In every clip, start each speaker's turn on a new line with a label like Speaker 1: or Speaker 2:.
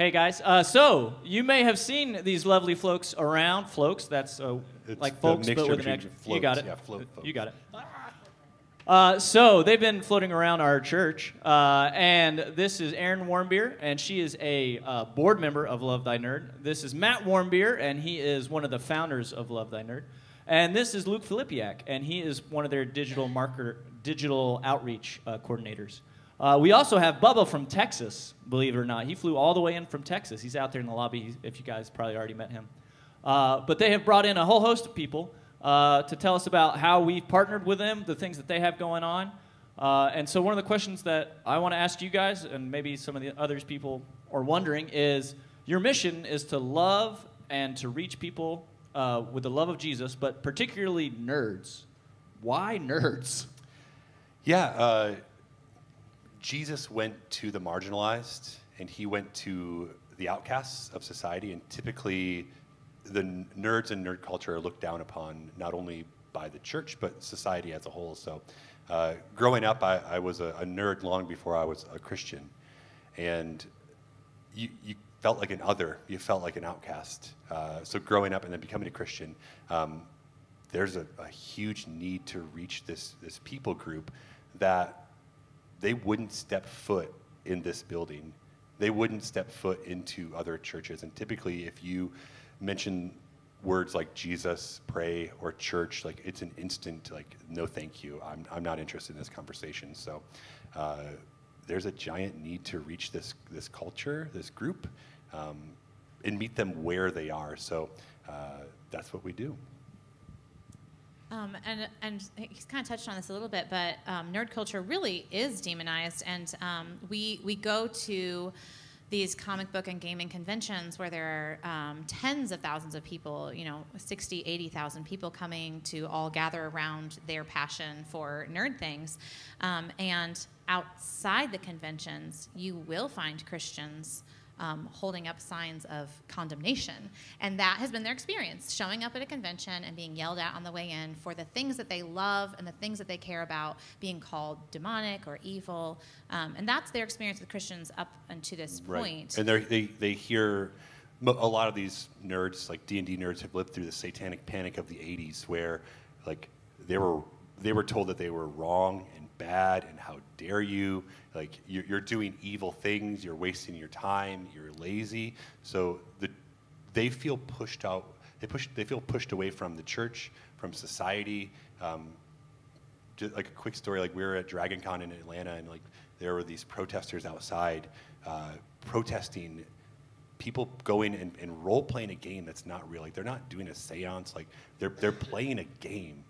Speaker 1: Hey guys, uh, so you may have seen these lovely folks around. Folks, that's uh, like folks, but with an extra. You got it.
Speaker 2: yeah, float folks.
Speaker 1: You got it. Uh, so they've been floating around our church, uh, and this is Erin Warmbier, and she is a uh, board member of Love Thy Nerd. This is Matt Warmbier, and he is one of the founders of Love Thy Nerd. And this is Luke Filipiak, and he is one of their digital marketer, digital outreach uh, coordinators. Uh, we also have Bubba from Texas, believe it or not. He flew all the way in from Texas. He's out there in the lobby, if you guys probably already met him. Uh, but they have brought in a whole host of people uh, to tell us about how we've partnered with them, the things that they have going on. Uh, and so, one of the questions that I want to ask you guys, and maybe some of the others people are wondering, is your mission is to love and to reach people uh, with the love of Jesus, but particularly nerds. Why nerds?
Speaker 2: Yeah, uh, Jesus went to the marginalized and he went to the outcasts of society, and typically the nerds and nerd culture are looked down upon not only by the church but society as a whole. So, uh, growing up, I, I was a, a nerd long before I was a Christian, and you, you felt like an other, you felt like an outcast. Uh, so, growing up and then becoming a Christian, um, there's a, a huge need to reach this, this people group that they wouldn't step foot in this building. They wouldn't step foot into other churches. And typically, if you mention words like Jesus, pray, or church, like it's an instant, like, no, thank you. I'm, I'm not interested in this conversation. So uh, there's a giant need to reach this, this culture, this group, um, and meet them where they are. So uh, that's what we do.
Speaker 3: Um, and and he's kind of touched on this a little bit, but um, nerd culture really is demonized, and um, we we go to these comic book and gaming conventions where there are um, tens of thousands of people, you know, 60, 80,000 people coming to all gather around their passion for nerd things. Um, and outside the conventions, you will find Christians um, holding up signs of condemnation. And that has been their experience, showing up at a convention and being yelled at on the way in for the things that they love and the things that they care about being called demonic or evil. Um, and that's their experience with Christians up until this point.
Speaker 2: And they they hear a lot of these nerds, like D and D nerds, have lived through the satanic panic of the '80s, where like they were they were told that they were wrong bad, and how dare you? Like you're, you're doing evil things, you're wasting your time, you're lazy. So the they feel pushed out. They push. They feel pushed away from the church, from society. Um, just like a quick story, like we were at Dragon Con in Atlanta, and like there were these protesters outside uh, protesting people going and, and role playing a game that's not real. Like they're not doing a seance. Like they're they're playing a game,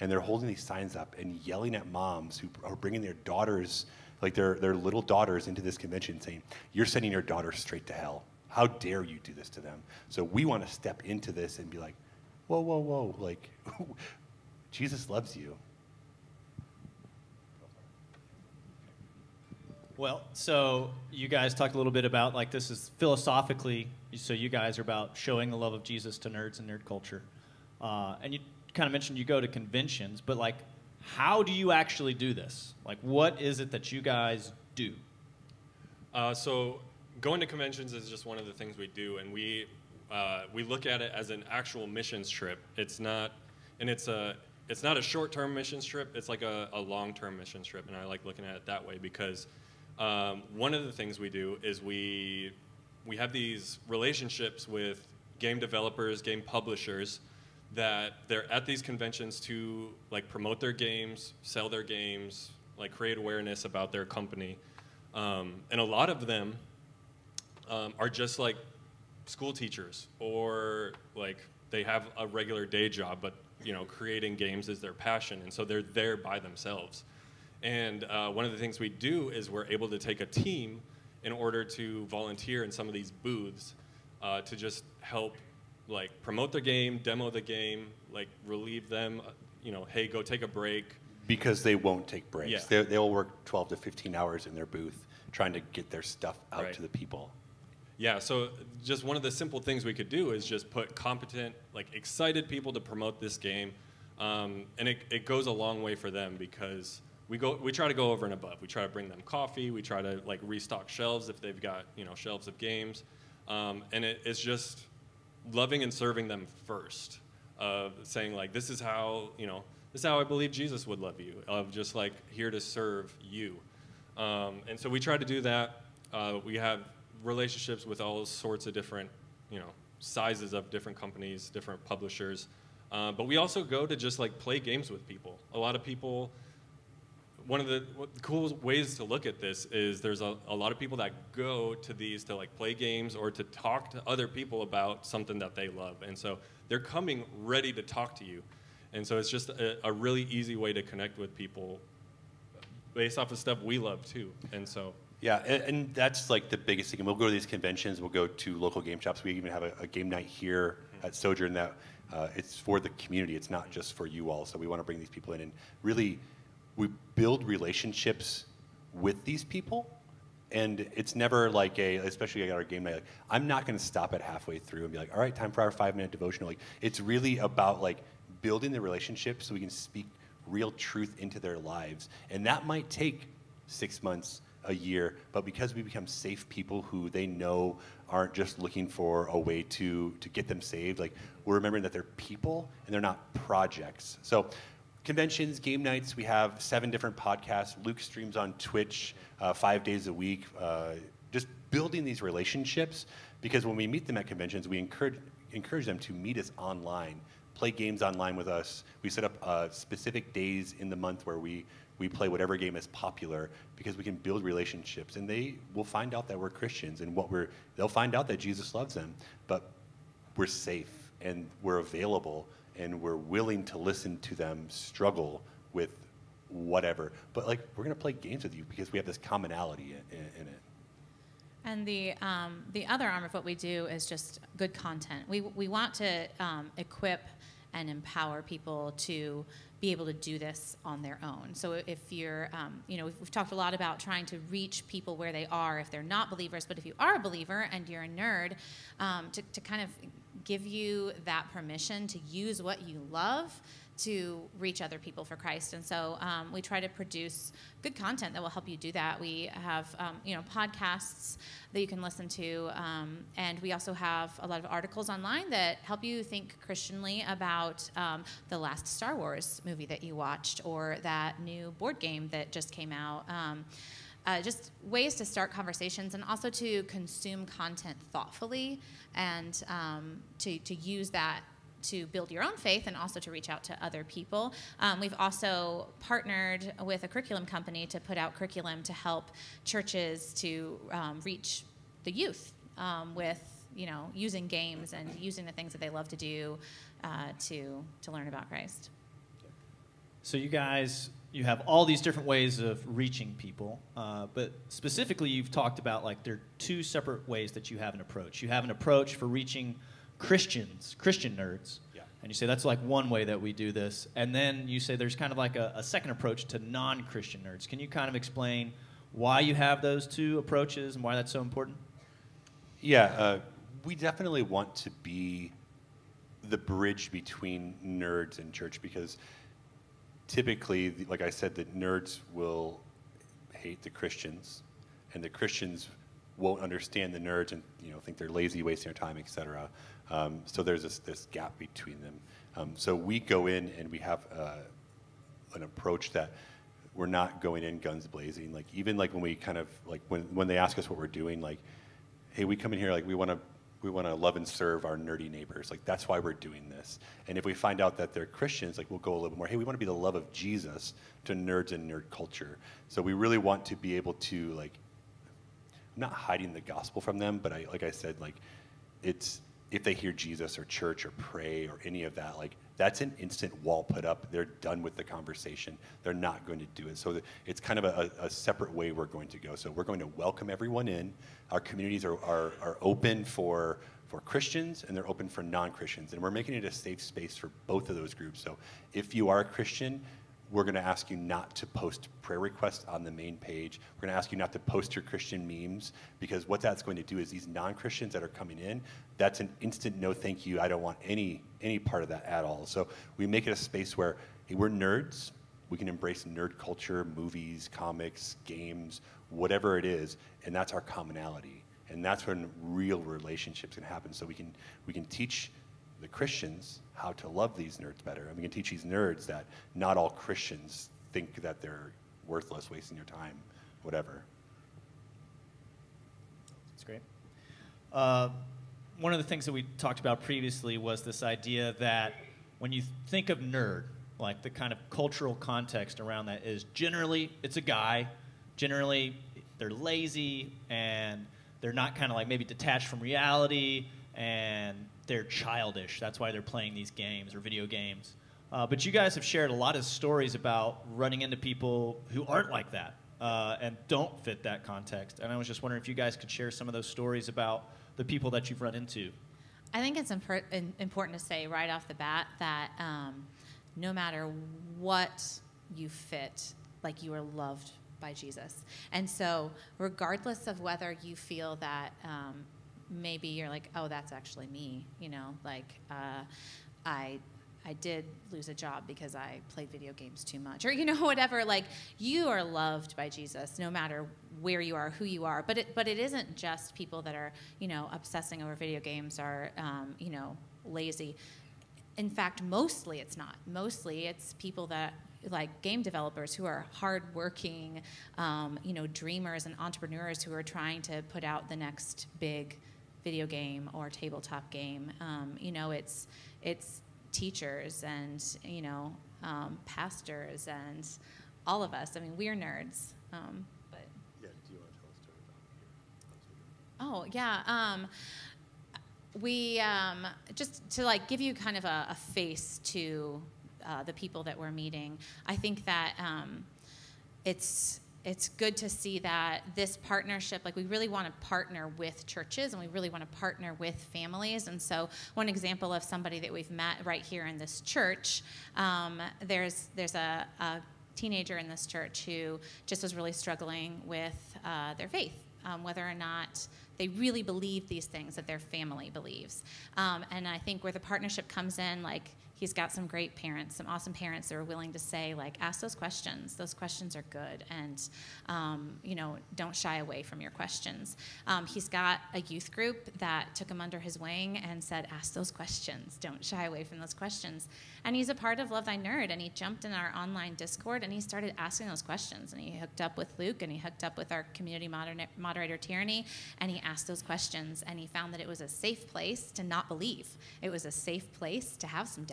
Speaker 2: and they're holding these signs up and yelling at moms who are bringing their daughters, like their their little daughters, into this convention, saying, "You're sending your daughter straight to hell. How dare you do this to them?" So we want to step into this and be like, "Whoa, whoa, whoa! Like Jesus loves you."
Speaker 1: Well, so you guys talked a little bit about like this is philosophically. So you guys are about showing the love of Jesus to nerds and nerd culture, uh, and you kind of mentioned you go to conventions, but like, how do you actually do this? Like, what is it that you guys do?
Speaker 4: Uh, so going to conventions is just one of the things we do, and we uh, we look at it as an actual missions trip. It's not, and it's a it's not a short-term missions trip. It's like a, a long-term missions trip, and I like looking at it that way because um, one of the things we do is we we have these relationships with game developers, game publishers that they're at these conventions to like promote their games, sell their games, like create awareness about their company. Um, and a lot of them um, are just like school teachers or like they have a regular day job, but you know, creating games is their passion, and so they're there by themselves. And uh, one of the things we do is we're able to take a team in order to volunteer in some of these booths uh, to just help like promote the game, demo the game, like relieve them, uh, you know, hey, go take a break.
Speaker 2: because they won't take breaks.
Speaker 4: Yeah.
Speaker 2: They, they'll work 12 to 15 hours in their booth trying to get their stuff out
Speaker 4: Right.
Speaker 2: to the people.
Speaker 4: Yeah, so just one of the simple things we could do is just put competent, like excited people to promote this game. Um, and it, it goes a long way for them because we go we try to go over and above. We try to bring them coffee. We try to like restock shelves if they've got you know shelves of games, um, and it, it's just loving and serving them first. Of saying like this is how you know this is how I believe Jesus would love you. Of just like here to serve you, um, and so we try to do that. Uh, we have relationships with all sorts of different you know sizes of different companies, different publishers. Uh, but we also go to just like play games with people. A lot of people one of the cool ways to look at this is there's a, a, lot of people that go to these to like play games or to talk to other people about something that they love. And so they're coming ready to talk to you. And so it's just a, a really easy way to connect with people based off of stuff we love too. And so
Speaker 2: yeah and, and that's like the biggest thing. And we'll go to these conventions. We'll go to local game shops. We even have a, a game night here mm-hmm. at sojourn that uh, it's for the community. It's not just for you all. So we want to bring these people in and really we build relationships with these people and it's never like a especially at our game night like i'm not going to stop it halfway through and be like all right time for our five minute devotional. Like it's really about like building the relationship so we can speak real truth into their lives. And that might take six months a year but because we become safe people who they know aren't just looking for a way to to get them saved like we're remembering that they're people and they're not projects. So conventions, game nights. We have seven different podcasts. Luke streams on Twitch uh, five days a week. Uh, just building these relationships because when we meet them at conventions, we encourage encourage them to meet us online, play games online with us. We set up uh, specific days in the month where we we play whatever game is popular because we can build relationships and they will find out that we're Christians and what we're they'll find out that Jesus loves them, but we're safe and we're available and we're willing to listen to them struggle with whatever. But like, we're gonna play games with you because we have this commonality in, in, it.
Speaker 3: And the um, the other arm of what we do is just good content. We we want to um, equip and empower people to be able to do this on their own. So if you're, um, you know, we've, we've, talked a lot about trying to reach people where they are if they're not believers, but if you are a believer and you're a nerd, um, to, to kind of give you that permission to use what you love to reach other people for Christ. And so um, we try to produce good content that will help you do that. We have, um, you know, podcasts that you can listen to, um, and we also have a lot of articles online that help you think Christianly about um, the last Star Wars movie that you watched or that new board game that just came out. Uh, just ways to start conversations and also to consume content thoughtfully and um, to, to use that to build your own faith and also to reach out to other people. Um, we've also partnered with a curriculum company to put out curriculum to help churches to um, reach the youth um, with you know using games and using the things that they love to do uh, to to learn about Christ.
Speaker 1: So you guys you have all these different ways of reaching people, uh, but specifically, you've talked about like there are two separate ways that you have an approach. You have an approach for reaching Christians, Christian nerds, yeah. and you say that's like one way that we do this, and then you say there's kind of like a, a second approach to non-Christian nerds. Can you kind of explain why you have those two approaches and why that's so important?
Speaker 2: Yeah, uh, we definitely want to be the bridge between nerds and church because typically, like I said, the nerds will hate the Christians, and the Christians won't understand the nerds and you know think they're lazy, wasting their time, etc. Um, so there's this, this gap between them. Um, so we go in and we have uh, an approach that we're not going in guns blazing. Like even like when we kind of like when when they ask us what we're doing, like, hey, we come in here like we want to we want to love and serve our nerdy neighbors. Like that's why we're doing this. And if we find out that they're Christians, like we'll go a little bit more. Hey, we want to be the love of Jesus to nerds and nerd culture. So we really want to be able to like, I'm not hiding the gospel from them, but I like I said, like it's if they hear Jesus or church or pray or any of that, like that's an instant wall put up. They're done with the conversation. They're not going to do it. So it's kind of a, a, separate way we're going to go. So we're going to welcome everyone in. Our communities are, are, are open for, for Christians and they're open for non Christians. And we're making it a safe space for both of those groups. So if you are a Christian, we're going to ask you not to post prayer requests on the main page. We're going to ask you not to post your Christian memes because what that's going to do is these non-Christians that are coming in, that's an instant no thank you. I don't want any any part of that at all. So we make it a space where hey, we're nerds we can embrace nerd culture, movies, comics, games, whatever it is, and that's our commonality. And that's when real relationships can happen. So we can we can teach the Christians how to love these nerds better, and we can teach these nerds that not all Christians think that they're worthless, wasting your time, whatever.
Speaker 1: That's great. Uh, one of the things that we talked about previously was this idea that when you think of nerd, like the kind of cultural context around that is generally it's a guy, generally they're lazy and they're not kind of like maybe detached from reality and they're childish. That's why they're playing these games or video games. Uh, but you guys have shared a lot of stories about running into people who aren't like that uh, and don't fit that context. And I was just wondering if you guys could share some of those stories about the people that you've run into.
Speaker 3: I think it's impor- important to say right off the bat that um, no matter what you fit, like you are loved by Jesus. And so, regardless of whether you feel that um, maybe you're like, oh, that's actually me, you know, like uh, I I did lose a job because I played video games too much, or you know, whatever. Like you are loved by Jesus, no matter where you are, who you are. But it, but it isn't just people that are, you know, obsessing over video games or, um, you know, lazy. In fact, mostly it's not. Mostly it's people that like game developers who are hardworking, um, you know, dreamers and entrepreneurs who are trying to put out the next big video game or tabletop game. Um, you know, it's it's teachers and you know um, pastors and all of us. I mean, we're nerds. Um, but
Speaker 2: Yeah, do you want to tell a story about
Speaker 3: oh yeah, um, we um, just to like give you kind of a, a face to uh, the people that we're meeting. I think that um, it's it's good to see that this partnership, like we really want to partner with churches and we really want to partner with families. And so, one example of somebody that we've met right here in this church, um, there's there's a, a, teenager in this church who just was really struggling with uh, their faith, um, whether or not they really believe these things that their family believes. Um, and I think where the partnership comes in, like he's got some great parents, some awesome parents that are willing to say, like, ask those questions. Those questions are good, and um, you know, don't shy away from your questions. Um, he's got a youth group that took him under his wing and said, ask those questions. Don't shy away from those questions. And he's a part of Love Thy Nerd, and he jumped in our online Discord and he started asking those questions. And he hooked up with Luke, and he hooked up with our community moder- moderator Tierney, and he asked those questions, and he found that it was a safe place to not believe. It was a safe place to have some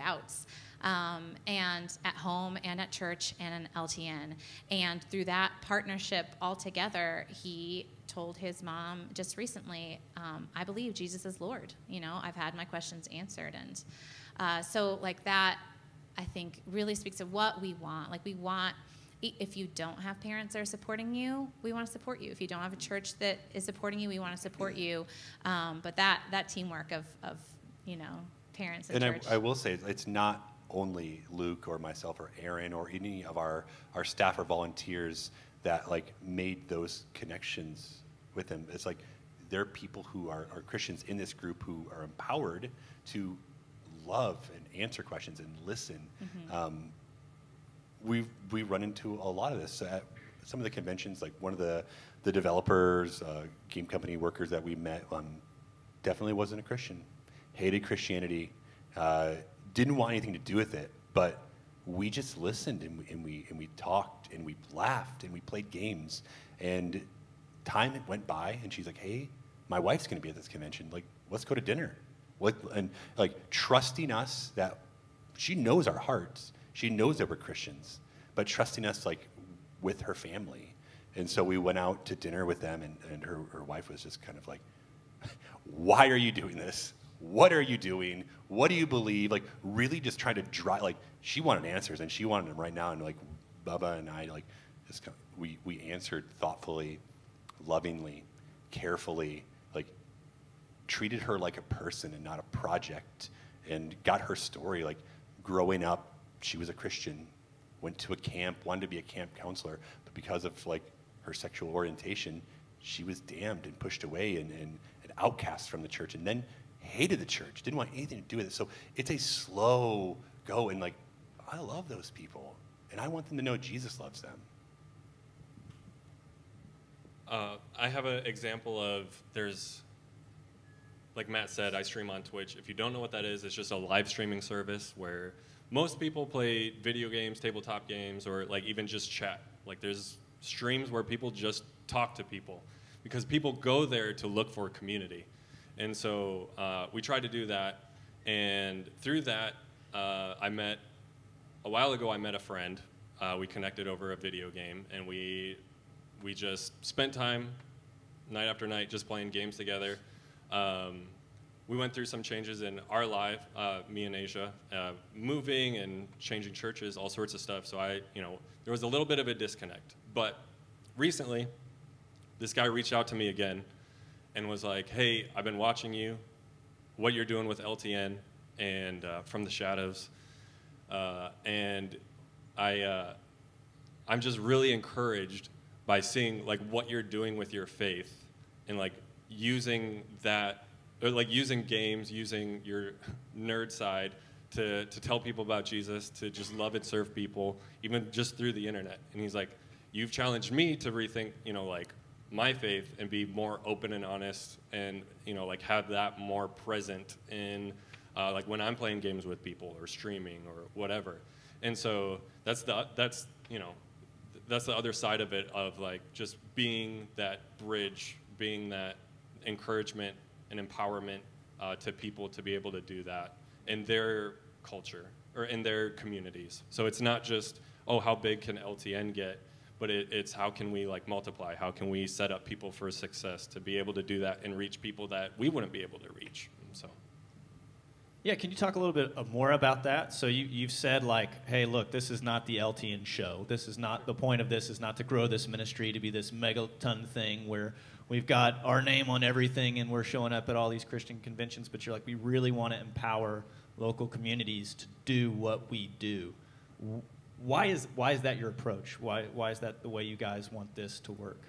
Speaker 3: Um, and at home and at church and in LTN. And through that partnership all together, he told his mom just recently, um, I believe Jesus is Lord. You know, I've had my questions answered. And uh, so, like, that I think really speaks to what we want. Like, we want if you don't have parents that are supporting you, we want to support you. If you don't have a church that is supporting you, we want to support you. Um, but that that teamwork of, of you know parents and.
Speaker 2: I, I will say it's not only Luke or myself or Erin or any of our, our staff or volunteers that like made those connections with them. It's like there are people who are, are Christians in this group who are empowered to love and answer questions and listen.
Speaker 3: Mm-hmm.
Speaker 2: Um, we we run into a lot of this at some of the conventions. Like one of the the developers, uh, game company workers that we met, um, definitely wasn't a Christian, hated Christianity, uh, didn't want anything to do with it, but we just listened and we, and we and we talked and we laughed and we played games. And time went by and she's like hey my wife's going to be at this convention. Like let's go to dinner. What, and like trusting us that she knows our hearts. She knows that we're christians but trusting us like with her family. And so we went out to dinner with them and, and her, her wife was just kind of like why are you doing this what are you doing? What do you believe? Like really just trying to drive like she wanted answers and she wanted them right now and like bubba and i like just kind of, we, we answered thoughtfully lovingly carefully like treated her like a person and not a project and got her story. Like growing up she was a christian went to a camp wanted to be a camp counselor but because of like her sexual orientation she was damned and pushed away and, and, and outcast from the church. And then hated the church didn't want anything to do with it so it's a slow go and like i love those people and I want them to know Jesus loves them.
Speaker 4: Uh, I have an example of there's, like Matt said, I stream on Twitch. If you don't know what that is, it's just a live streaming service where most people play video games, tabletop games, or like even just chat. Like there's streams where people just talk to people because people go there to look for community. And so uh, we tried to do that. And through that, uh, I met, a while ago, I met a friend. Uh, we connected over a video game, and we we just spent time night after night just playing games together. Um, we went through some changes in our life, uh, me and Asia, uh, moving and changing churches, all sorts of stuff. So I, you know, there was a little bit of a disconnect. But recently, this guy reached out to me again and was like, "Hey, I've been watching you, what you're doing with LTN and uh, From the Shadows, uh, and I, uh, I'm just really encouraged by seeing like what you're doing with your faith and like using that or like using games using your nerd side to, to tell people about jesus to just love and serve people even just through the internet. And he's like you've challenged me to rethink you know like my faith and be more open and honest and you know like have that more present in uh, like when i'm playing games with people or streaming or whatever and so that's the that's you know that's the other side of it of like just being that bridge, being that encouragement and empowerment uh, to people to be able to do that in their culture or in their communities. So it's not just oh how big can LTN get, but it, it's how can we like multiply? How can we set up people for success to be able to do that and reach people that we wouldn't be able to reach? So.
Speaker 1: Yeah, can you talk a little bit uh, more about that? So you, you've said like, hey, look, this is not the LTN show. This is not the point of this is not to grow this ministry to be this megaton thing where we've got our name on everything and we're showing up at all these Christian conventions. But you're like, we really want to empower local communities to do what we do. Why is why is that your approach? Why why is that the way you guys want this to work?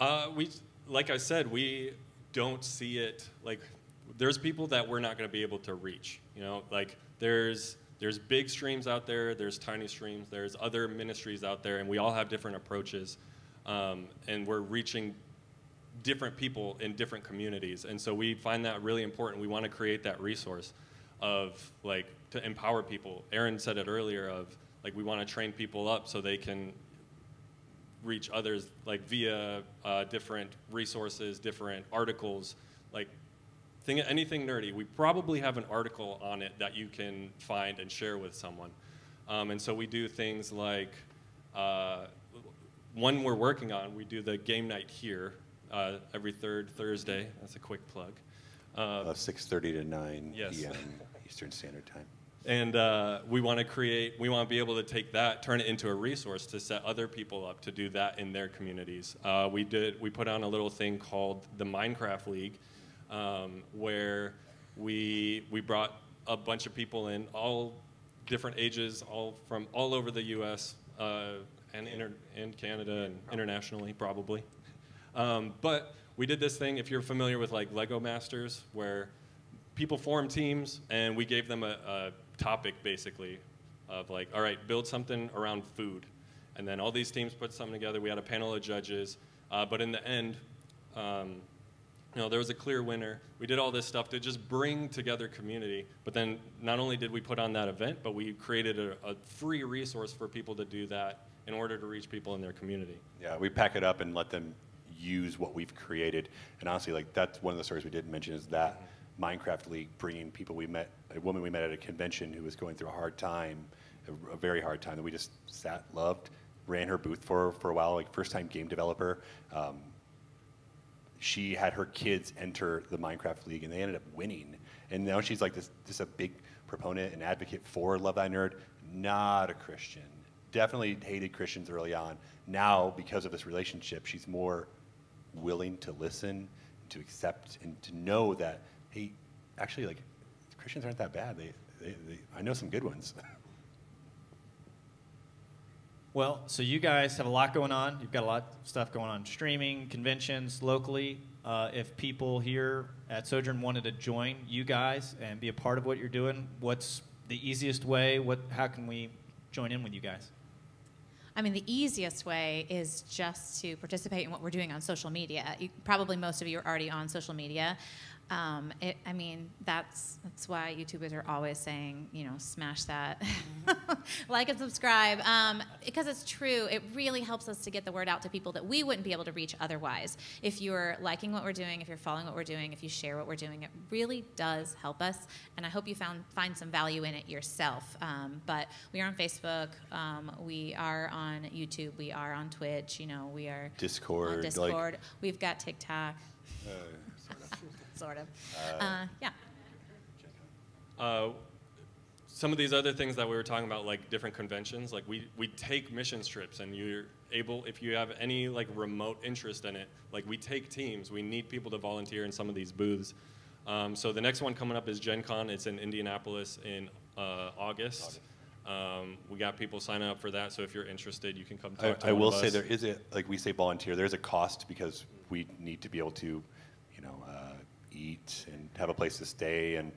Speaker 4: Uh, we like I said, we don't see it like there's people that we're not going to be able to reach. You know, like there's there's big streams out there, there's tiny streams, there's other ministries out there, and we all have different approaches, um, and we're reaching different people in different communities, and so we find that really important. We want to create that resource of like to empower people. Erin said it earlier of like we want to train people up so they can reach others like via uh, different resources, different articles, like thing, anything nerdy, we probably have an article on it that you can find and share with someone. Um, and so we do things like uh, one we're working on. We do the game night here uh, every third Thursday. That's a quick plug.
Speaker 2: Uh, 6:30 to 9
Speaker 4: yes.
Speaker 2: p.m. Eastern Standard Time.
Speaker 4: And uh, we want to create, we want to be able to take that, turn it into a resource to set other people up to do that in their communities. Uh, we did, we put on a little thing called the Minecraft League, um, where we we brought a bunch of people in, all different ages, all from all over the U.S. Uh, and inter- and Canada and internationally probably. Um, but we did this thing. If you're familiar with like Lego Masters, where people form teams and we gave them a, a topic basically of like, all right, build something around food, and then all these teams put something together. We had a panel of judges, uh, but in the end. Um, you know, there was a clear winner. We did all this stuff to just bring together community. But then not only did we put on that event, but we created a, a, free resource for people to do that in order to reach people in their community.
Speaker 2: Yeah, we pack it up and let them use what we've created. And honestly, like that's one of the stories we didn't mention is that Minecraft League bringing people we met, a woman we met at a convention who was going through a hard time, a, a very hard time that we just sat, loved, ran her booth for for a while, like first time game developer. Um, she had her kids enter the Minecraft League, and they ended up winning. And now she's like this, this a big proponent and advocate for Love Thy Nerd. Not a Christian. Definitely hated Christians early on. Now, because of this relationship, she's more willing to listen, to accept, and to know that, hey, actually, like, Christians aren't that bad. They, they, they I know some good ones.
Speaker 1: Well, so you guys have a lot going on. You've got a lot of stuff going on, streaming, conventions locally. Uh, if people here at Sojourn wanted to join you guys and be a part of what you're doing, what's the easiest way? What, how can we join in with you guys?
Speaker 3: I mean, the easiest way is just to participate in what we're doing on social media. You, probably most of you are already on social media. Um, it, I mean, that's that's why YouTubers are always saying, you know, smash that, like and subscribe, um, because it's true. It really helps us to get the word out to people that we wouldn't be able to reach otherwise. If you're liking what we're doing, if you're following what we're doing, if you share what we're doing, it really does help us. And I hope you found find some value in it yourself. Um, but we are on Facebook, um, we are on YouTube, we are on Twitch. You know, we are
Speaker 2: Discord,
Speaker 3: on
Speaker 2: like-
Speaker 3: Discord. We've got TikTok,
Speaker 2: Uh, sort of. Uh,
Speaker 3: Uh, yeah.
Speaker 4: Uh, some of these other things that we were talking about, like different conventions, like we, we take mission trips, and you're able, if you have any like remote interest in it, like we take teams. We need people to volunteer in some of these booths. Um, so the next one coming up is Gen Con. It's in Indianapolis in uh, August. Um, we got people signing up for that, so if you're interested, you can come talk to
Speaker 2: I, I
Speaker 4: one
Speaker 2: will
Speaker 4: of
Speaker 2: say
Speaker 4: us.
Speaker 2: there is a like we say volunteer. There's a cost because we need to be able to, you know, uh, eat and have a place to stay and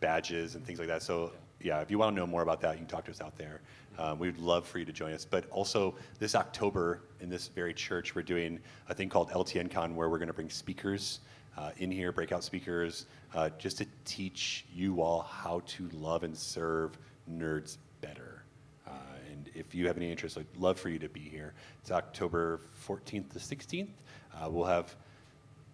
Speaker 2: badges and things like that. So yeah, if you want to know more about that, you can talk to us out there. Um, we'd love for you to join us. But also this October in this very church, we're doing a thing called LTNCon where we're going to bring speakers uh, in here, breakout speakers, uh, just to teach you all how to love and serve nerds better. Uh, and if you have any interest, I'd love for you to be here. It's October 14th to 16th. Uh, we'll have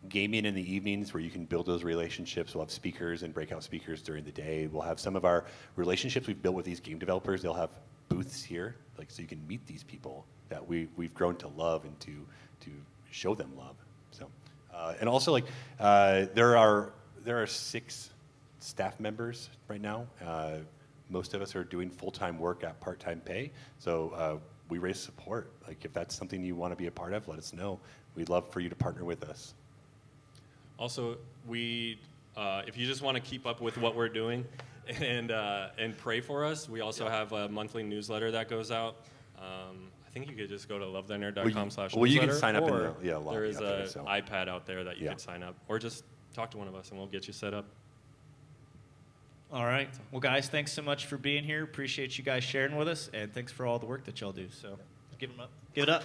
Speaker 2: gaming in the evenings where you can build those relationships. We'll have speakers and breakout speakers during the day. We'll have some of our relationships we've built with these game developers. They'll have booths here, like so you can meet these people that we we've grown to love and to to show them love. So, uh, and also like uh, there are there are six staff members right now. Uh, most of us are doing full-time work at part-time pay. So uh, we raise support. Like if that's something you want to be a part of, let us know. We'd love for you to partner with us.
Speaker 4: Also, we, uh, if you just want to keep up with what we're doing and, uh, and pray for us, we also have a monthly newsletter that goes out. Um, I think you could just go to
Speaker 2: Well, lovethynerd.com
Speaker 4: slash
Speaker 2: well, you can sign up in
Speaker 4: or
Speaker 2: the- yeah, lobby
Speaker 4: there is
Speaker 2: up
Speaker 4: an
Speaker 2: so.
Speaker 4: iPad out there that you
Speaker 2: Yeah.
Speaker 4: could sign up, or just talk to one of us and we'll get you set up.
Speaker 1: All right. Well, guys, thanks so much for being here. Appreciate you guys sharing with us, and thanks for all the work that y'all do. So, give them up. Give it up.